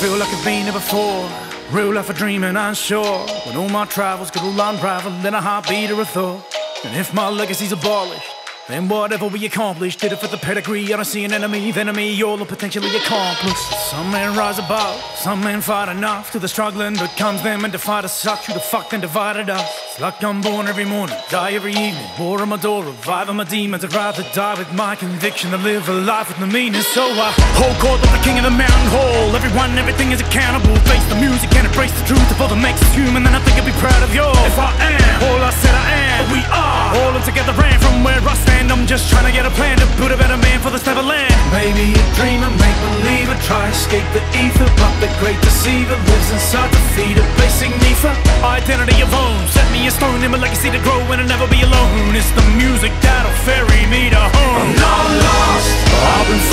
feel like I've been here before. Real life a dream and I'm sure. When all my travels could all unravel, then a heartbeat or a thought. And if my legacy's abolished, then whatever we accomplished, did it for the pedigree. I don't see an enemy, then me, all are potentially accomplished. Some men rise above, some men fight enough to the struggling but becomes them and defy the suck. Who the fuck then divided us? It's like I'm born every morning, die every evening. War on my door, revive on my demons. I'd rather die with my conviction than live a life with no meaning. So I hold court with the Everyone, everything is accountable. Face the music and embrace the truth of all that makes us human. Then I think I'd be proud of yours. If I am all I said I am, we are all in together ran from where I stand. I'm just trying to get a plan to put a better man for this neverland. Maybe a dreamer, make believe, believer, try escape the ether, but the great deceiver lives inside the feet of basic need for identity of home. Set me in stone in my legacy to grow and I'll never be alone. It's the music that'll ferry me to home. I'm not lost. I've been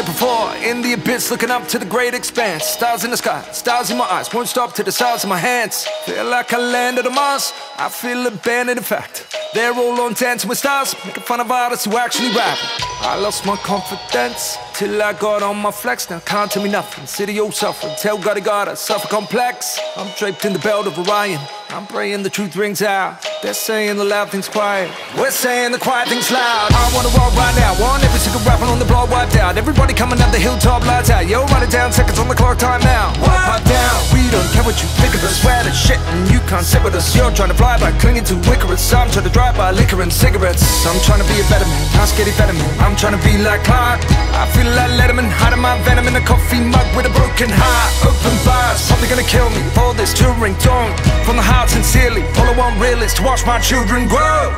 there before. In the abyss, looking up to the great expanse. Stars in the sky, stars in my eyes. Won't stop to the stars in my hands. Feel like I landed on Mars. I feel abandoned, in fact. They're all on dancing with stars, making fun of artists who actually rap. I lost my confidence till I got on my flex. Now can't tell me nothing. City all suffering. Tell God I got a suffer complex. I'm draped in the belt of Orion. I'm praying the truth rings out. They're saying the loud things quiet. We're saying the quiet things loud. I wanna roll right now. Want every single rapper on the block wiped out. Everybody coming up the hilltop, lights out. Yo, write it down, seconds on the clock, time now. Wipe down. Don't care what you think of us. Swear to shit, and you can't sit with us. You're trying to fly by clinging to Icarus. I'm trying to drive by liquor and cigarettes. I'm trying to be a better man. Ask Eddie Vedder man. I'm trying to be like Clark. I feel like Letterman. Hiding my venom in a coffee mug with a broken heart. Open bars, probably gonna kill me for this touring tone. From the heart, sincerely. All I want really is to watch my children grow.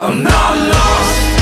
I'm not lost.